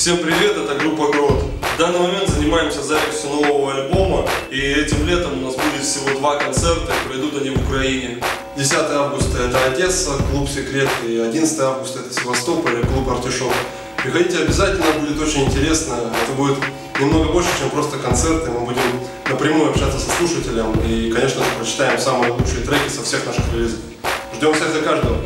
Всем привет, это группа Грот. В данный момент занимаемся записью нового альбома, и этим летом у нас будет всего два концерта, и пройдут они в Украине. 10 августа это Одесса, клуб Секрет, и 11 августа это Севастополь, клуб Артишок. Приходите обязательно, будет очень интересно. Это будет немного больше, чем просто концерты. Мы будем напрямую общаться со слушателем и, конечно же, прочитаем самые лучшие треки со всех наших релизов. Ждем всех за каждого.